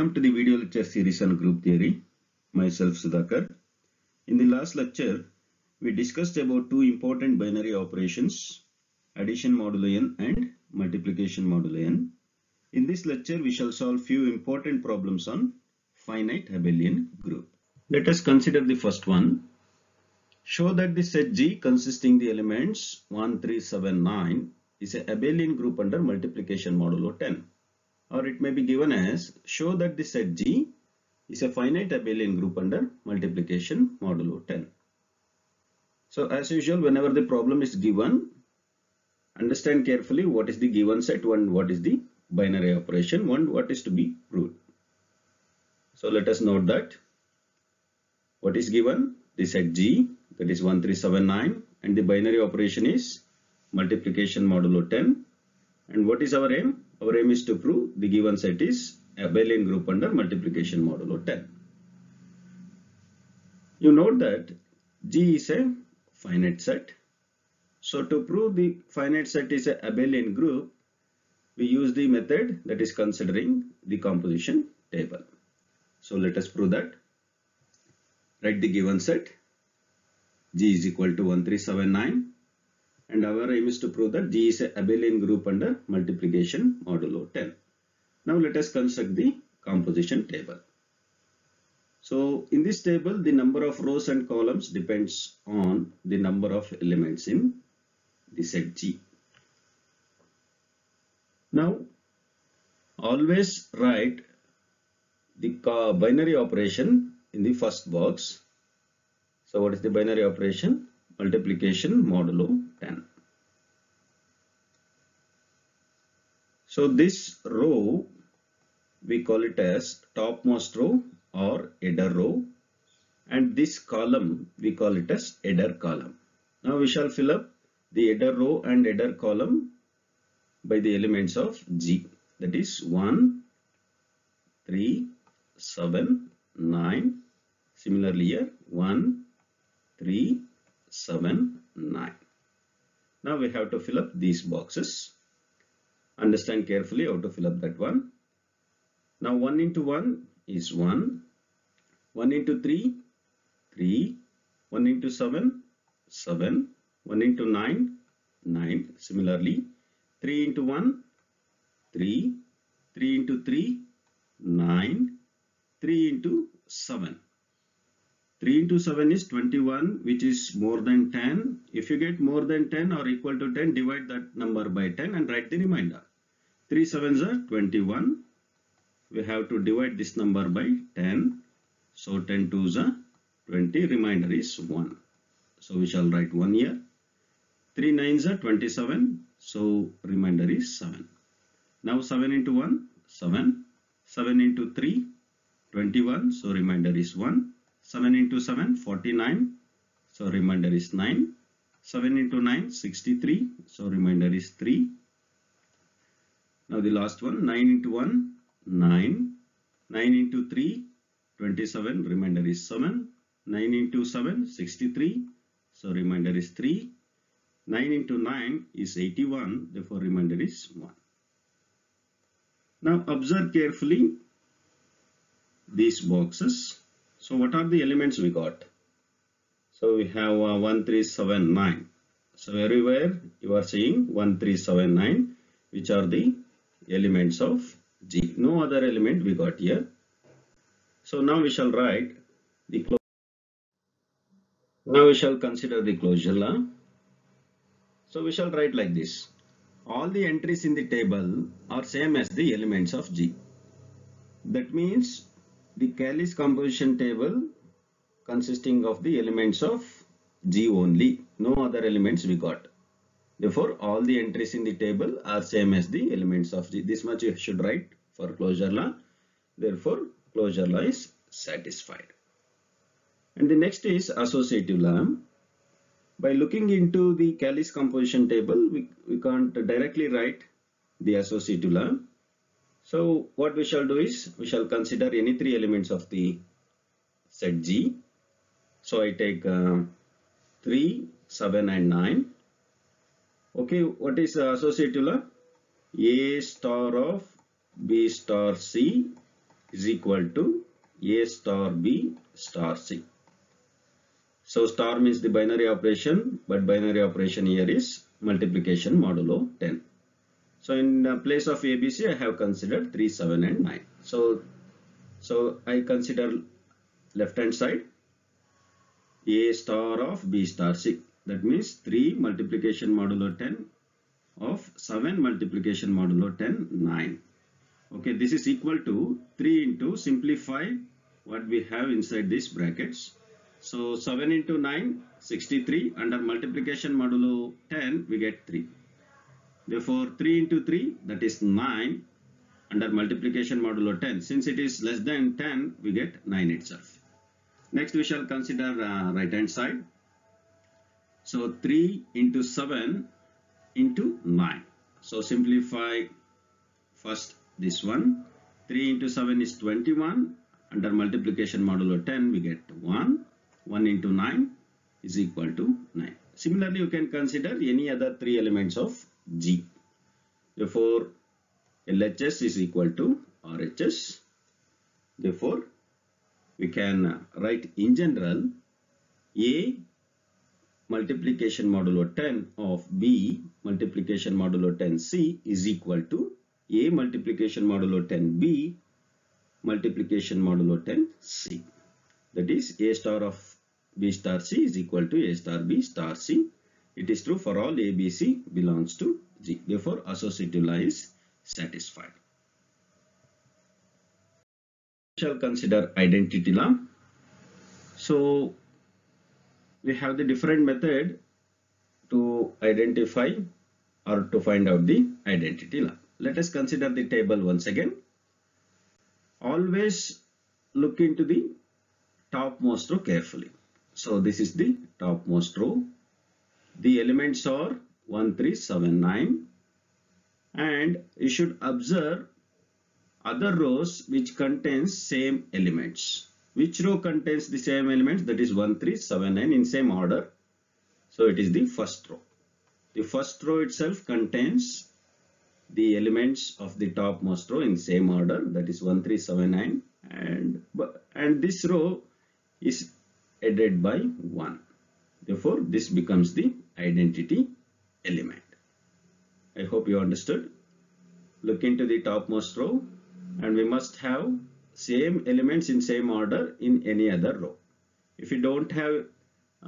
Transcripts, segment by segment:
Welcome to the video lecture series on group theory. Myself Sudhakar. In the last lecture, we discussed about two important binary operations, addition modulo n and multiplication modulo n. In this lecture, we shall solve few important problems on finite abelian group. Let us consider the first one. Show that the set G consisting the elements 1, 3, 7, 9 is a abelian group under multiplication modulo 10 or it may be given as show that the set G is a finite abelian group under multiplication modulo 10. So as usual whenever the problem is given understand carefully what is the given set and what is the binary operation one what is to be proved. So let us note that what is given the set G that is 1379 and the binary operation is multiplication modulo 10 and what is our aim our aim is to prove the given set is abelian group under multiplication modulo 10. You note that G is a finite set. So to prove the finite set is a abelian group, we use the method that is considering the composition table. So let us prove that. Write the given set. G is equal to 1379 and our aim is to prove that G is a abelian group under multiplication modulo 10. Now let us construct the composition table. So in this table the number of rows and columns depends on the number of elements in the set G. Now always write the binary operation in the first box. So what is the binary operation? Multiplication modulo 10. So this row we call it as topmost row or header row and this column we call it as header column. Now we shall fill up the header row and header column by the elements of G that is 1, 3, 7, 9. Similarly here 1, 3, 7, 9. Now we have to fill up these boxes. Understand carefully how to fill up that one. Now 1 into 1 is 1. 1 into 3, 3. 1 into 7, 7. 1 into 9, 9. Similarly, 3 into 1, 3. 3 into 3, 9. 3 into 7. 3 into 7 is 21 which is more than 10. If you get more than 10 or equal to 10 divide that number by 10 and write the remainder. 3 sevens are 21. We have to divide this number by 10. So 10 twos are 20. Remainder is 1. So we shall write 1 here. 3 nines are 27. So remainder is 7. Now 7 into 1 7. 7 into 3 21. So remainder is 1. 7 into 7 49 so remainder is 9 7 into 9 63 so remainder is 3 now the last one 9 into 1 9 9 into 3 27 remainder is 7 9 into 7 63 so remainder is 3 9 into 9 is 81 therefore remainder is 1 now observe carefully these boxes so what are the elements we got? So we have uh, 1379. So everywhere you are seeing 1379 which are the elements of G. No other element we got here. So now we shall write the closure. Now we shall consider the closure law. So we shall write like this. All the entries in the table are same as the elements of G. That means the Cayley's composition table consisting of the elements of G only. No other elements we got. Therefore, all the entries in the table are same as the elements of G. This much you should write for closure law. Therefore, closure law is satisfied. And the next is associative law. By looking into the Cayley's composition table, we, we can't directly write the associative law. So what we shall do is we shall consider any three elements of the set G. So I take uh, 3, 7 and 9. Okay, what is the associative law? A star of B star C is equal to A star B star C. So star means the binary operation, but binary operation here is multiplication modulo 10. So in place of ABC, I have considered 3, 7 and 9. So, so I consider left hand side A star of B star C. That means 3 multiplication modulo 10 of 7 multiplication modulo 10, 9. Okay, this is equal to 3 into simplify what we have inside these brackets. So 7 into 9, 63. Under multiplication modulo 10, we get 3. Therefore, 3 into 3, that is 9. Under multiplication modulo 10, since it is less than 10, we get 9 itself. Next, we shall consider uh, right hand side. So 3 into 7 into 9. So simplify first this one. 3 into 7 is 21. Under multiplication modulo 10, we get 1. 1 into 9 is equal to 9. Similarly, you can consider any other three elements of G. Therefore, LHS is equal to RHS. Therefore, we can write in general A multiplication modulo 10 of B multiplication modulo 10C is equal to A multiplication modulo 10B multiplication modulo 10C. That is A star of B star C is equal to A star B star C. It is true for all ABC belongs to G. Therefore, associative law is satisfied. We shall consider identity law. So, we have the different method to identify or to find out the identity law. Let us consider the table once again. Always look into the topmost row carefully. So this is the topmost row. The elements are 1, 3, 7, 9 and you should observe other rows which contains same elements. Which row contains the same elements that is 1, 3, 7, 9 in same order. So it is the first row. The first row itself contains the elements of the topmost row in same order that is 1, 3, 7, 9 and, and this row is added by 1. Therefore, this becomes the identity element. I hope you understood. Look into the topmost row and we must have same elements in same order in any other row. If you don't have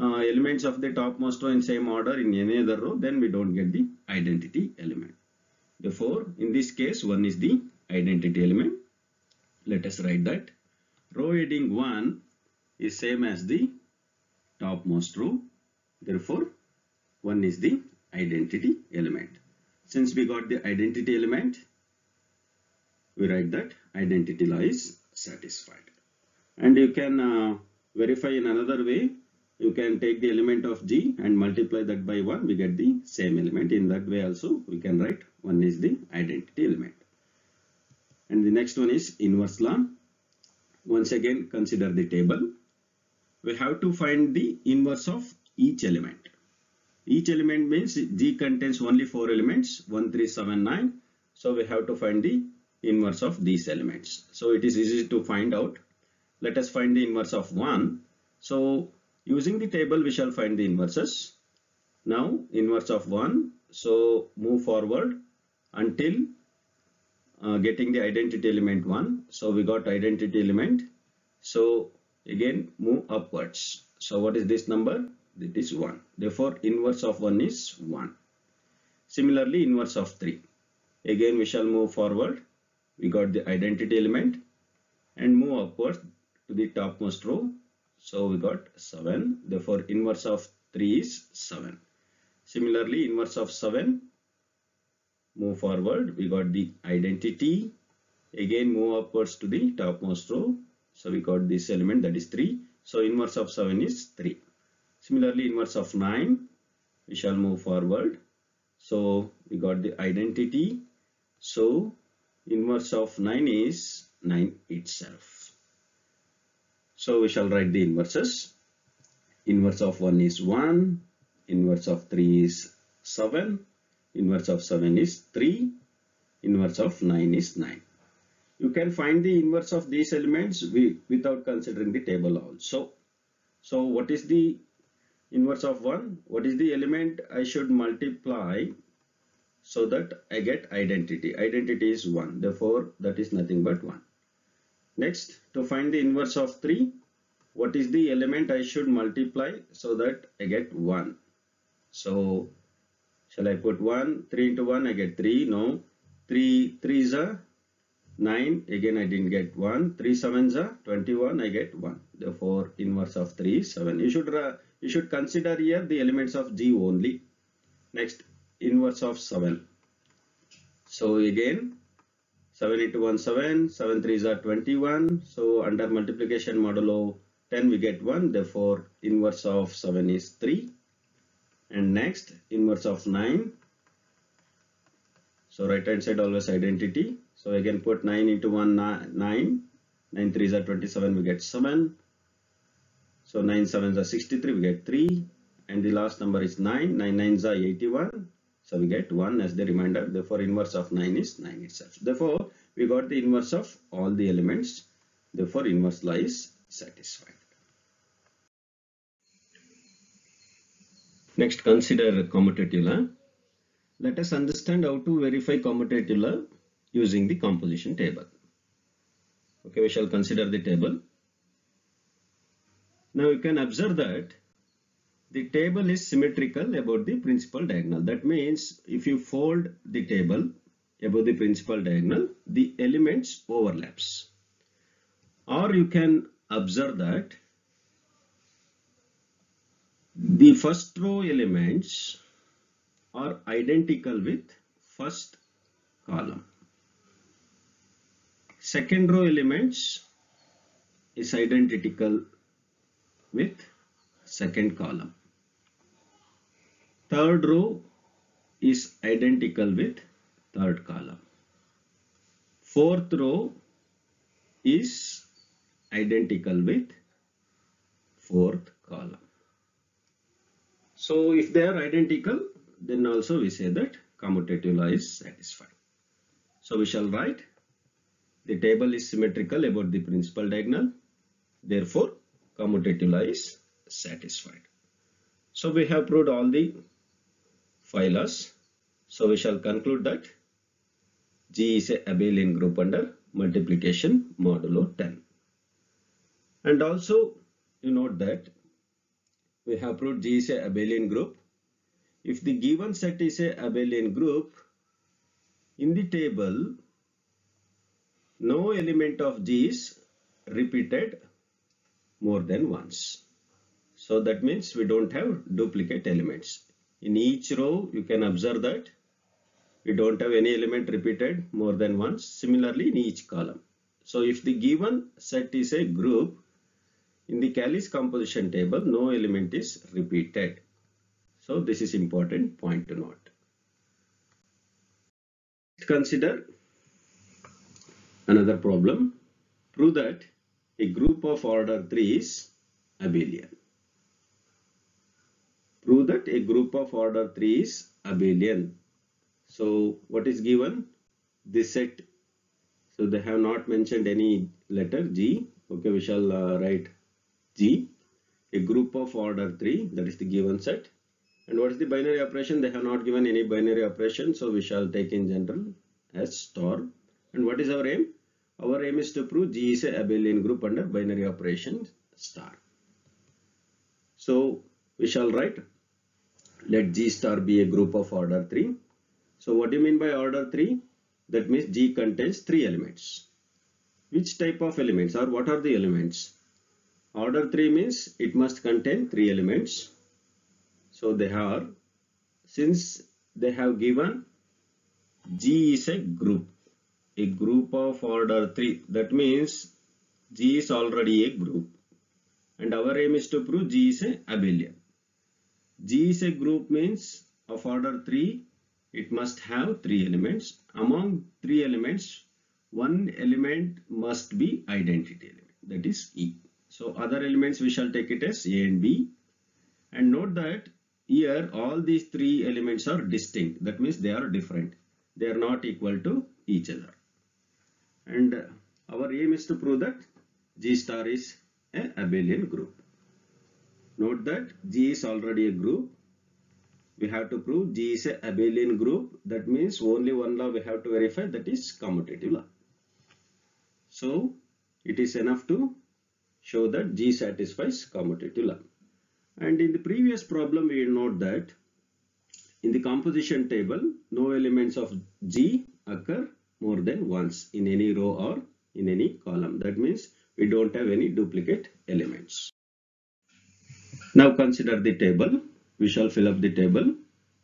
uh, elements of the topmost row in same order in any other row, then we don't get the identity element. Therefore, in this case, 1 is the identity element. Let us write that. Row heading 1 is same as the topmost row. Therefore, 1 is the identity element. Since we got the identity element, we write that identity law is satisfied. And you can uh, verify in another way. You can take the element of G and multiply that by 1. We get the same element. In that way also, we can write 1 is the identity element. And the next one is inverse law. Once again, consider the table. We have to find the inverse of each element. Each element means G contains only 4 elements, 1, 3, 7, 9. So we have to find the inverse of these elements. So it is easy to find out. Let us find the inverse of 1. So using the table we shall find the inverses. Now inverse of 1. So move forward until uh, getting the identity element 1. So we got identity element. So again move upwards. So what is this number? It is 1. Therefore inverse of 1 is 1. Similarly inverse of 3. Again we shall move forward we got the identity element and move upwards to the topmost row. So we got 7. Therefore, inverse of 3 is 7. Similarly, inverse of 7, move forward. We got the identity. Again, move upwards to the topmost row. So we got this element that is 3. So inverse of 7 is 3. Similarly, inverse of 9, we shall move forward. So we got the identity. So inverse of 9 is 9 itself. So we shall write the inverses. Inverse of 1 is 1. Inverse of 3 is 7. Inverse of 7 is 3. Inverse of 9 is 9. you can find the inverse of these elements without considering the table also. So what is the inverse of 1? What is the element I should multiply so that I get identity? Identity is 1. Therefore, that is nothing but 1. Next, to find the inverse of 3, what is the element I should multiply so that I get 1? So, shall I put 1? 3 into 1, I get 3. No. 3, 3 is a 9 again I didn't get 1 3 7s are 21 I get 1 therefore inverse of 3 is 7 you should uh, you should consider here the elements of G only. Next inverse of 7 so again 7 into 1 7 7 3s are 21 so under multiplication modulo 10 we get 1 therefore inverse of 7 is 3 and next inverse of 9 so right hand side always identity. So again put 9 into 1, 9. 9 3s are 27, we get 7. So 9 7s are 63, we get 3. And the last number is 9. 9 9s are 81. So we get 1 as the remainder. Therefore, inverse of 9 is 9 itself. Therefore, we got the inverse of all the elements. Therefore, inverse law is satisfied. Next, consider commutative law. Let us understand how to verify commutative law using the composition table. Okay, we shall consider the table. Now you can observe that the table is symmetrical about the principal diagonal. That means if you fold the table above the principal diagonal, the elements overlaps. Or you can observe that the first row elements are identical with first column second row elements is identical with second column. Third row is identical with third column. Fourth row is identical with fourth column. So if they are identical, then also we say that commutative law is satisfied. So we shall write the table is symmetrical about the principal diagonal. Therefore, commutative law is satisfied. So we have proved all the laws. So we shall conclude that G is a abelian group under multiplication modulo 10. And also you note that we have proved G is a abelian group. If the given set is a abelian group, in the table no element of G is repeated more than once. So that means we don't have duplicate elements. In each row you can observe that we don't have any element repeated more than once. Similarly in each column. So if the given set is a group, in the Cayley's composition table no element is repeated. So this is important point to note. Consider Another problem, prove that a group of order 3 is abelian. Prove that a group of order 3 is abelian. So what is given? This set. So they have not mentioned any letter G. Okay, we shall uh, write G. A group of order 3, that is the given set. And what is the binary operation? They have not given any binary operation. So we shall take in general as star and what is our aim? Our aim is to prove G is a abelian group under binary operation star. So we shall write let G star be a group of order 3. So what do you mean by order 3? That means G contains 3 elements. Which type of elements or what are the elements? Order 3 means it must contain 3 elements. So they are, since they have given G is a group a group of order 3. That means G is already a group. And our aim is to prove G is a abelian. G is a group means of order 3, it must have 3 elements. Among 3 elements, one element must be identity element, that is E. So other elements we shall take it as A and B. And note that here all these three elements are distinct. That means they are different. They are not equal to each other. And uh, our aim is to prove that G star is a abelian group. Note that G is already a group. We have to prove G is a abelian group. That means only one law we have to verify that is commutative law. So it is enough to show that G satisfies commutative law. And in the previous problem we note that in the composition table no elements of G occur more than once in any row or in any column. That means we don't have any duplicate elements. Now consider the table. We shall fill up the table.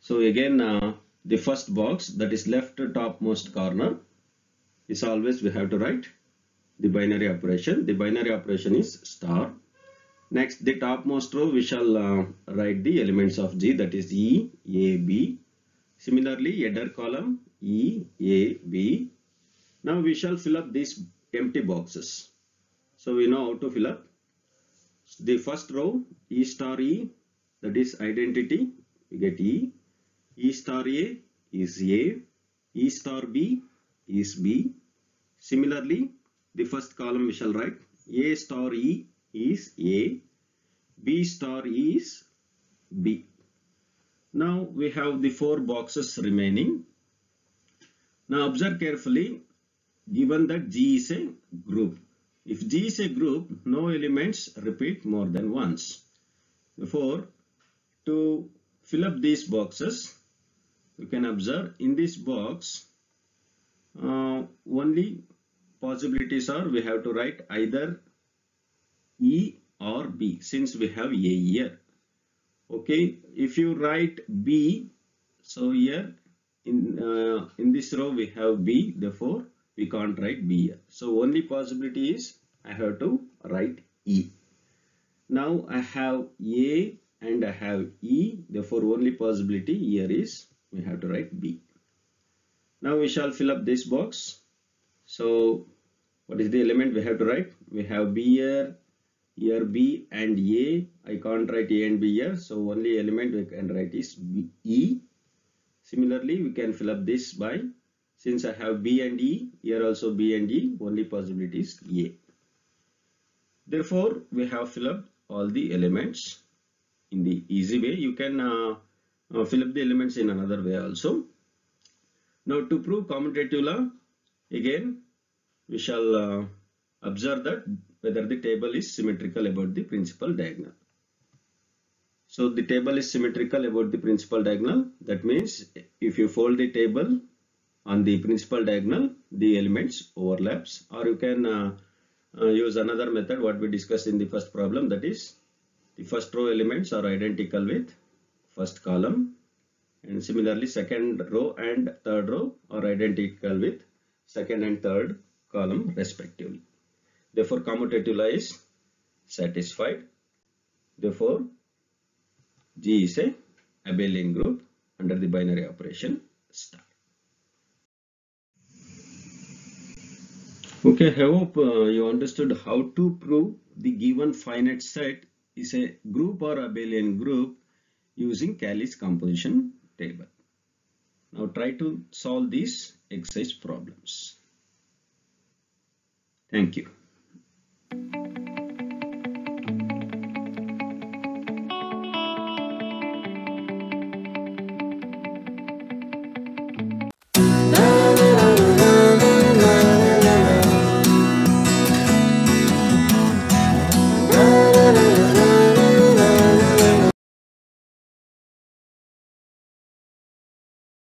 So again uh, the first box that is left topmost corner is always we have to write the binary operation. The binary operation is star. Next the topmost row we shall uh, write the elements of G that is E, A, B. Similarly header column E, A, B. Now we shall fill up these empty boxes. So we know how to fill up. The first row E star E that is identity we get E. E star A is A. E star B is B. Similarly the first column we shall write A star E is A. B star E is B. Now we have the four boxes remaining. Now observe carefully given that G is a group. If G is a group, no elements repeat more than once. Therefore, to fill up these boxes, you can observe in this box, uh, only possibilities are we have to write either E or B since we have A here. Okay, if you write B, so here in, uh, in this row we have B, therefore we can't write B here. So only possibility is I have to write E. Now I have A and I have E. Therefore only possibility here is we have to write B. Now we shall fill up this box. So what is the element we have to write? We have B here, here B and A. I can't write A and B here. So only element we can write is B, E. Similarly, we can fill up this by since I have B and E, here also B and E, only possibility is A. Therefore, we have filled up all the elements in the easy way. You can uh, uh, fill up the elements in another way also. Now to prove commutative law, again we shall uh, observe that whether the table is symmetrical about the principal diagonal. So the table is symmetrical about the principal diagonal. That means if you fold the table on the principal diagonal the elements overlaps or you can uh, uh, use another method what we discussed in the first problem that is the first row elements are identical with first column and similarly second row and third row are identical with second and third column respectively. Therefore commutative law is satisfied. Therefore G is a abelian group under the binary operation star. Okay, I hope uh, you understood how to prove the given finite set is a group or abelian group using Cayley's composition table. Now try to solve these exercise problems. Thank you.